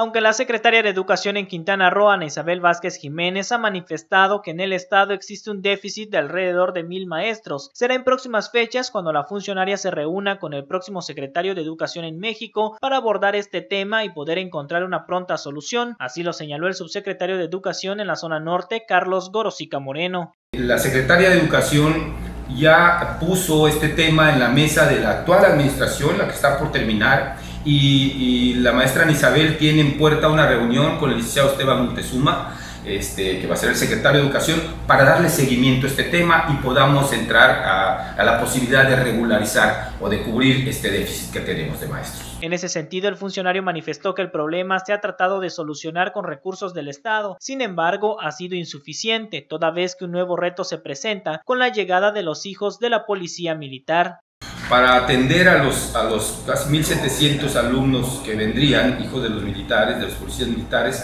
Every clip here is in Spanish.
Aunque la secretaria de Educación en Quintana Roo, Ana Isabel Vázquez Jiménez, ha manifestado que en el estado existe un déficit de alrededor de mil maestros, será en próximas fechas cuando la funcionaria se reúna con el próximo secretario de Educación en México para abordar este tema y poder encontrar una pronta solución, así lo señaló el subsecretario de Educación en la zona norte, Carlos Gorosica Moreno. La secretaria de Educación ya puso este tema en la mesa de la actual administración, la que está por terminar, y, la maestra Isabel tiene en puerta una reunión con el licenciado Esteban Montezuma, este, que va a ser el secretario de Educación, para darle seguimiento a este tema y podamos entrar a, a, la posibilidad de regularizar o de cubrir este déficit que tenemos de maestros. En ese sentido, el funcionario manifestó que el problema se ha tratado de solucionar con recursos del Estado, sin embargo, ha sido insuficiente, toda vez que un nuevo reto se presenta con la llegada de los hijos de la policía militar para atender a los, a los casi 1.700 alumnos que vendrían, hijos de los militares, de los policías militares,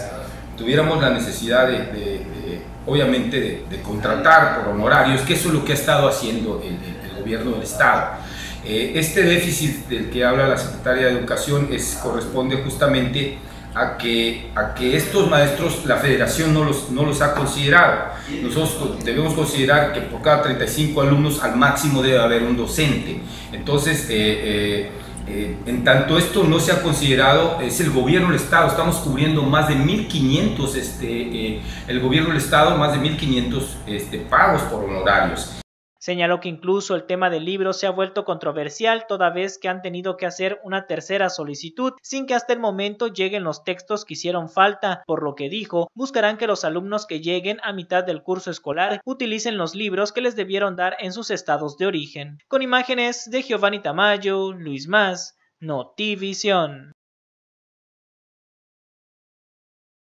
tuviéramos la necesidad de, obviamente, de, contratar por honorarios, que eso es lo que ha estado haciendo el, gobierno del Estado. Eh, este déficit del que habla la Secretaria de Educación es, corresponde justamente a que, a que estos maestros la federación no los, no los ha considerado. Nosotros debemos considerar que por cada 35 alumnos al máximo debe haber un docente. Entonces, eh, eh, eh, en tanto esto no se ha considerado, es el gobierno del Estado, estamos cubriendo más de 1.500, este, el gobierno del Estado, más de 1.500 este, pagos por honorarios. Señaló que incluso el tema del libro se ha vuelto controversial toda vez que han tenido que hacer una tercera solicitud sin que hasta el momento lleguen los textos que hicieron falta, por lo que dijo, buscarán que los alumnos que lleguen a mitad del curso escolar utilicen los libros que les debieron dar en sus estados de origen. Con imágenes de Giovanni Tamayo, Luis Más, Notivisión.